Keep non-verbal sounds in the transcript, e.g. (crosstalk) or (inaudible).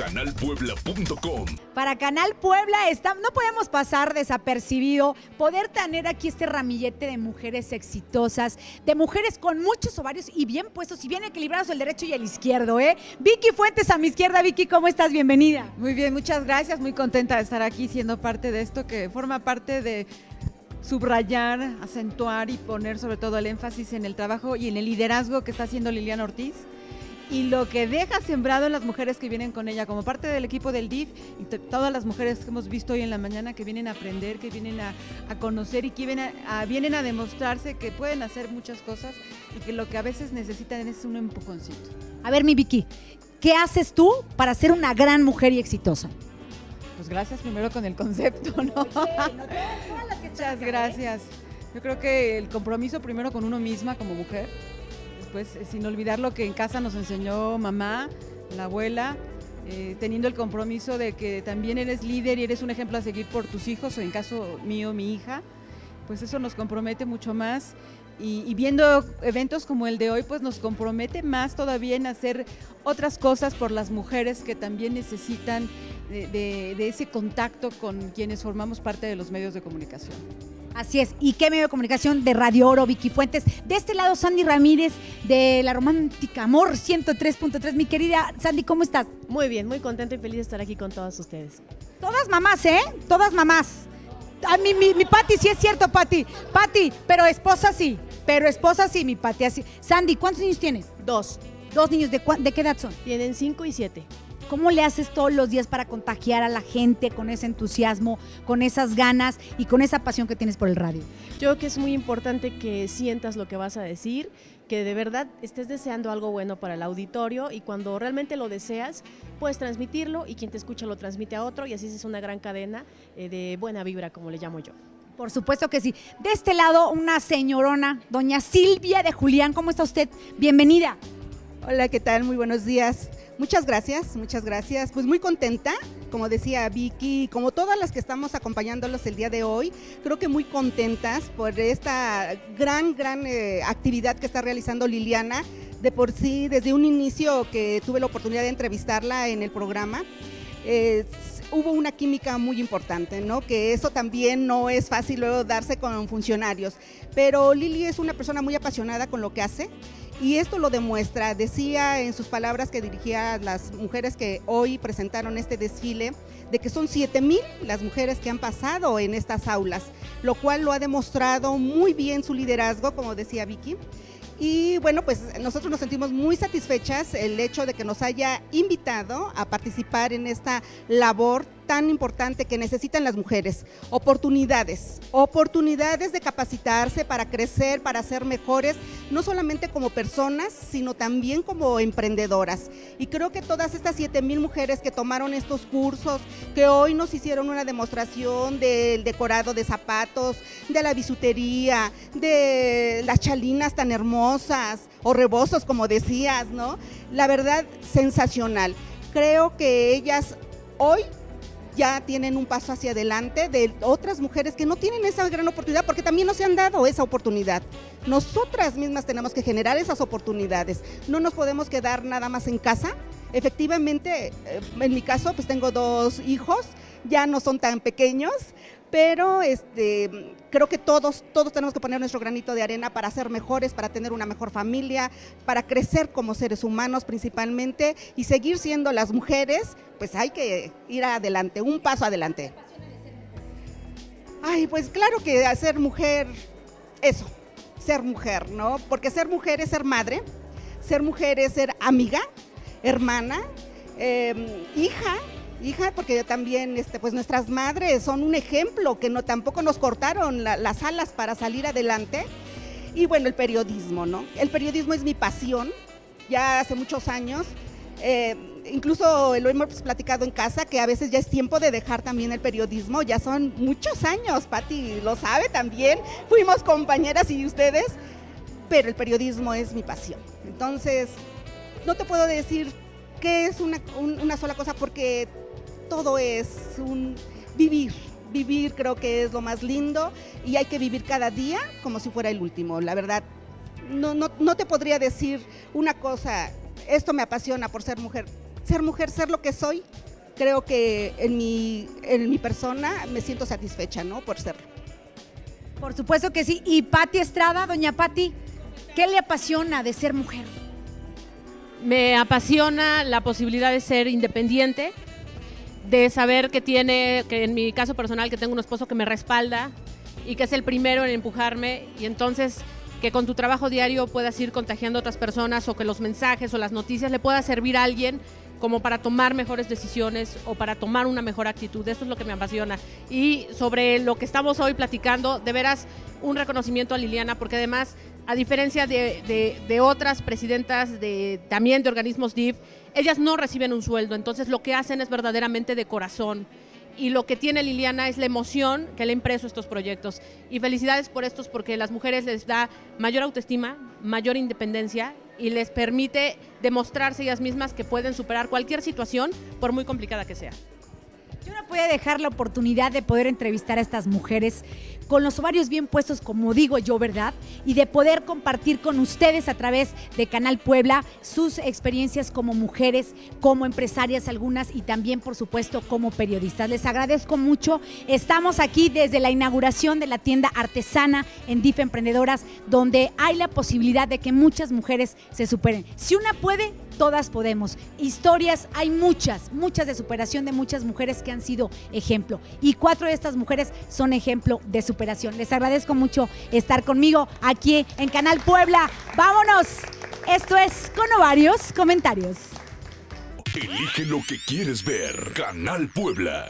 canalpuebla.com. Para Canal Puebla está, no podemos pasar desapercibido poder tener aquí este ramillete de mujeres exitosas, de mujeres con muchos ovarios y bien puestos y bien equilibrados el derecho y el izquierdo, ¿eh? Vicky Fuentes a mi izquierda, Vicky, ¿cómo estás? Bienvenida. Muy bien, muchas gracias, muy contenta de estar aquí siendo parte de esto que forma parte de subrayar, acentuar y poner sobre todo el énfasis en el trabajo y en el liderazgo que está haciendo Liliana Ortiz y lo que deja sembrado en las mujeres que vienen con ella, como parte del equipo del DIF, y todas las mujeres que hemos visto hoy en la mañana que vienen a aprender, que vienen a, conocer y que vienen a, vienen a demostrarse que pueden hacer muchas cosas y que lo que a veces necesitan es un empujoncito. A ver, mi Vicky, ¿qué haces tú para ser una gran mujer y exitosa? Pues gracias primero con el concepto, ¿no? (laughs) (laughs) Muchas gracias. Yo creo que el compromiso primero con uno misma como mujer, pues sin olvidar lo que en casa nos enseñó mamá, la abuela, eh, teniendo el compromiso de que también eres líder y eres un ejemplo a seguir por tus hijos, o en caso mío, mi hija, pues eso nos compromete mucho más. Y, viendo eventos como el de hoy, pues nos compromete más todavía en hacer otras cosas por las mujeres que también necesitan de ese contacto con quienes formamos parte de los medios de comunicación. Así es. ¿Y qué medio de comunicación de Radio Oro, Vicky Fuentes? De este lado, Sandy Ramírez, de La Romántica Amor 103.3. Mi querida Sandy, ¿cómo estás? Muy bien, muy contenta y feliz de estar aquí con todas ustedes. Todas mamás, ¿eh? Todas mamás. A mi, mi, mi Pati, sí es cierto, Pati. Pati, pero esposa sí. Pero esposa sí, mi Pati. Así. Sandy, ¿cuántos niños tienes? Dos. Dos niños. ¿De, ¿De qué edad son? Tienen cinco y siete. ¿Cómo le haces todos los días para contagiar a la gente con ese entusiasmo, con esas ganas y con esa pasión que tienes por el radio? Yo creo que es muy importante que sientas lo que vas a decir, que de verdad estés deseando algo bueno para el auditorio y cuando realmente lo deseas, puedes transmitirlo y quien te escucha lo transmite a otro y así es una gran cadena eh, de buena vibra, como le llamo yo. Por supuesto que sí. De este lado, una señorona, doña Silvia de Julián. ¿Cómo está usted? Bienvenida. Hola, ¿qué tal? Muy buenos días. Muchas gracias, muchas gracias. Pues muy contenta, como decía Vicky, como todas las que estamos acompañándolos el día de hoy, creo que muy contentas por esta gran, gran eh, actividad que está realizando Liliana. De por sí, desde un inicio que tuve la oportunidad de entrevistarla en el programa, hubo una química muy importante, ¿no? Que eso también no es fácil luego darse con funcionarios. Pero Lili es una persona muy apasionada con lo que hace y esto lo demuestra, decía en sus palabras que dirigía a las mujeres que hoy presentaron este desfile, de que son 7 mil las mujeres que han pasado en estas aulas, lo cual lo ha demostrado muy bien su liderazgo, como decía Vicky. Y bueno, pues nosotros nos sentimos muy satisfechas el hecho de que nos haya invitado a participar en esta labor tan importante que necesitan las mujeres. Oportunidades, oportunidades de capacitarse para crecer, para ser mejores, no solamente como personas, sino también como emprendedoras. Y creo que todas estas 7 mil mujeres que tomaron estos cursos, que hoy nos hicieron una demostración del decorado de zapatos, de la bisutería, de las chalinas tan hermosas o rebozos, como decías, ¿no? La verdad, sensacional. Creo que ellas hoy ya tienen un paso hacia adelante de otras mujeres que no tienen esa gran oportunidad porque también no se han dado esa oportunidad. Nosotras mismas tenemos que generar esas oportunidades. No nos podemos quedar nada más en casa. Efectivamente, eh, en mi caso, pues tengo dos hijos, ya no son tan pequeños, pero este, creo que todos, todos tenemos que poner nuestro granito de arena para ser mejores, para tener una mejor familia, para crecer como seres humanos principalmente y seguir siendo las mujeres, pues hay que ir adelante, un paso adelante. Ay, pues claro que ser mujer, eso, ser mujer, ¿no? Porque ser mujer es ser madre, ser mujer es ser amiga, hermana, em, hija, hija, porque también este, pues nuestras madres son un ejemplo, que no, tampoco nos cortaron las alas para salir adelante. Y bueno, el periodismo, ¿no? El periodismo es mi pasión, ya hace muchos años. Eh, incluso lo hemos platicado en casa, que a veces ya es tiempo de dejar también el periodismo, ya son muchos años, Patti lo sabe también, fuimos compañeras y ustedes, pero el periodismo es mi pasión. Entonces, no te puedo decir que es una, una sola cosa porque todo es un vivir. Vivir creo que es lo más lindo y hay que vivir cada día como si fuera el último. La verdad, no, no, no te podría decir una cosa, esto me apasiona por ser mujer. ser mujer, ser lo que soy, creo que en mi, en mi persona me siento satisfecha, ¿no? Por serlo. Por supuesto que sí. Y Patti Estrada, doña Patti, ¿qué le apasiona de ser mujer? Me apasiona la posibilidad de ser independiente, de saber que tiene, que en mi caso personal, que tengo un esposo que me respalda y que es el primero en empujarme y entonces que con tu trabajo diario puedas ir contagiando a otras personas o que los mensajes o las noticias le pueda servir a alguien como para tomar mejores decisiones o para tomar una mejor actitud. Eso es lo que me apasiona. Y sobre lo que estamos hoy platicando, de veras un reconocimiento a Liliana, porque además, a diferencia de, otras presidentas de, también de organismos DIF, ellas no reciben un sueldo, entonces lo que hacen es verdaderamente de corazón y lo que tiene Liliana es la emoción que le ha impreso estos proyectos. Y felicidades por estos porque las mujeres les da mayor autoestima, mayor independencia y les permite demostrarse ellas mismas que pueden superar cualquier situación, por muy complicada que sea. Puedo dejar la oportunidad de poder entrevistar a estas mujeres con los ovarios bien puestos, como digo yo, ¿verdad? Y de poder compartir con ustedes a través de Canal Puebla sus experiencias como mujeres, como empresarias algunas y también, por supuesto, como periodistas. Les agradezco mucho. Estamos aquí desde la inauguración de la tienda artesana en DIF Emprendedoras, donde hay la posibilidad de que muchas mujeres se superen. Si una puede, todas podemos. Historias hay muchas, muchas de superación de muchas mujeres que han sido ejemplo. Y cuatro de estas mujeres son ejemplo de superación. Les agradezco mucho estar conmigo aquí en Canal Puebla. Vámonos. Esto es con varios comentarios. Elige lo que quieres ver. Canal Puebla.